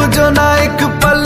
देखो जो ना एक पल